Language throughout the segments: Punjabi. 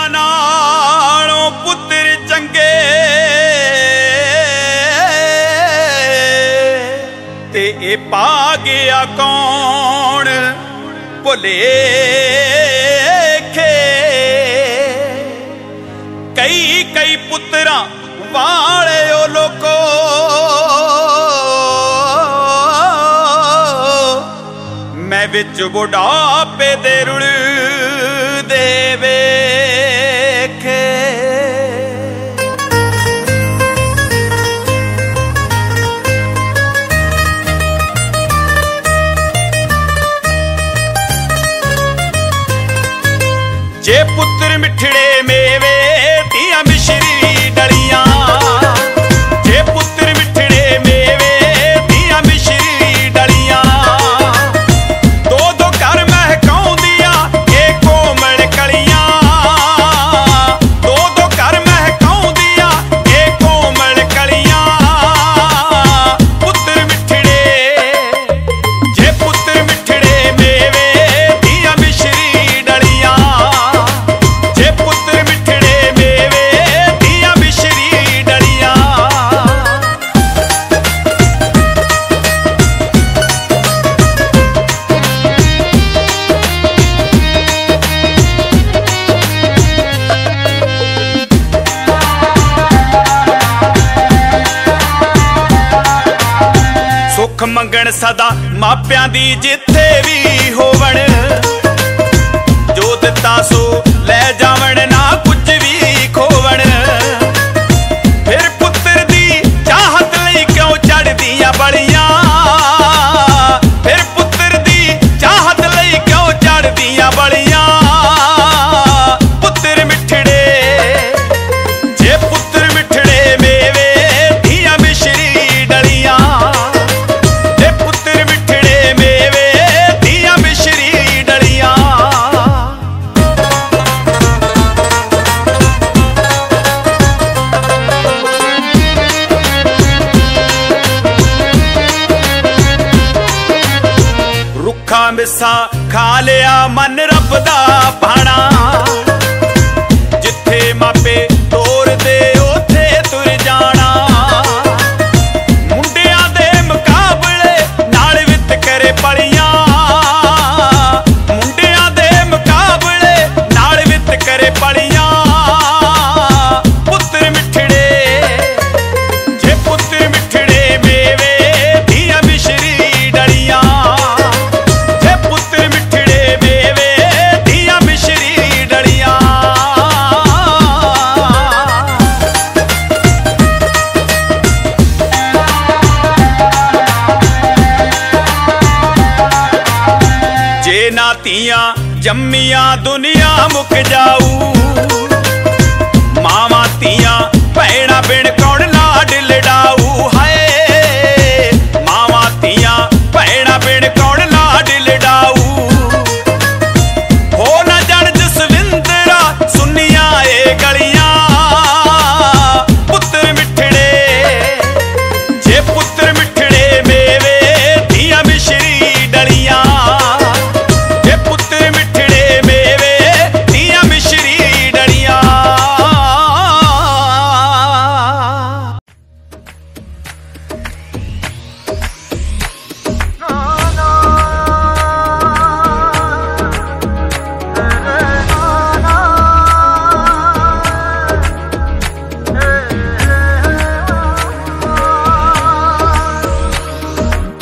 ਮਾਂ ਨਾਲੋਂ ਪੁੱਤਰ ਚੰਗੇ। ਤੇ ਇਹ ਪਾ ਗਿਆ ਕੌਣ? ਭੁਲੇਖੇ। ਕਈ ਕਈ ਪੁੱਤਰਾਂ ਵਾਲਿਓ ਲੋਕੋ। ਮੈਂ ਵਿੱਚ ਬੁਢਾਪੇ ਦੇ ਰੁਲ ਦੇਵੇ। ਜੇ ਪੁੱਤਰ ਮਿੱਠੜੇ ਮੇਵੇ ਸੁੱਖ ਮੰਗਣ ਸਦਾ ਮਾਪਿਆਂ ਦੀ ਜਿੱਥੇ ਵੀ ਹੋਵਣ। ਰੁੱਖਾ ਮਿੱਸਾ ਖਾ ਲਿਆ ਮਨ ਰੱਬ ਦਾ ਭਾਣਾ ਜਿੱਥੇ ਮਾਪੇ ਤੋਰਦੇ ਧੀਆਂ ਜੰਮੀਆਂ ਦੁਨੀਆ ਮੁੱਕ ਜਾਊ।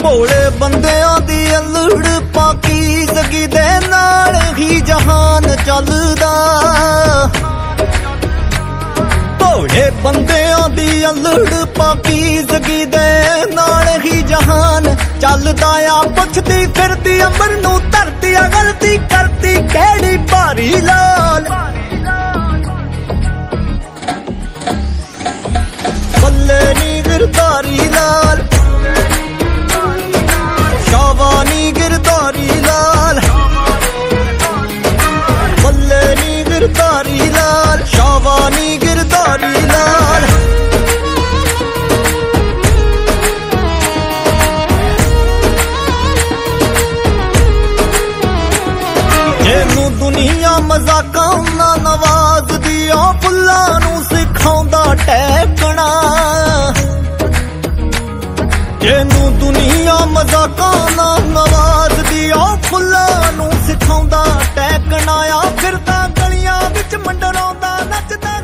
ਭੋਲੇ ਬੰਦਿਆਂ ਦੀ ਅਲੜ ਪਾਕੀ ਜ਼ਗੀ ਦੇ ਨਾਲ ਹੀ ਜਹਾਨ ਚੱਲਦਾ। ਭੋਲੇ ਬੰਦਿਆਂ ਦੀ ਅਲੜ ਪਾਕੀ ਜ਼ਗੀ ਦੇ ਨਾਲ ਹੀ ਜਹਾਨ ਚੱਲਦਾ ਆ। ਪੁੱਛਦੀ ਫਿਰਦੀ ਅੰਬਰ ਨੂੰ ਧਰਤੀ ਆ ਗਲਤੀ ਕਰਦੀ ਕਿਹੜੀ ਭਾਰੀ ਲਾਲ। ਬੱਲੇ ਨੀ ਗਿਰਧਾਰੀ ਲਾਲ। ਦੁਨੀਆ ਮਜ਼ਾਕਾਂ ਨਾ ਨਵਾਜ਼ਦੀ ਓ ਫੁੱਲਾਂ ਨੂੰ ਸਿਖਾਉਂਦਾ ਟੈਕਣਾ। ਇਹਨੂੰ ਦੁਨੀਆ ਮਜ਼ਾਕਾਂ ਨਾ ਨਵਾਜ਼ਦੀ ਓ ਫੁੱਲਾਂ ਨੂੰ ਸਿਖਾਉਂਦਾ ਟੈਕਣਾ ਆ। ਫਿਰਦਾ ਗਲੀਆਂ ਵਿੱਚ ਮੰਡਰਾਉਂਦਾ, ਨੱਚਦਾ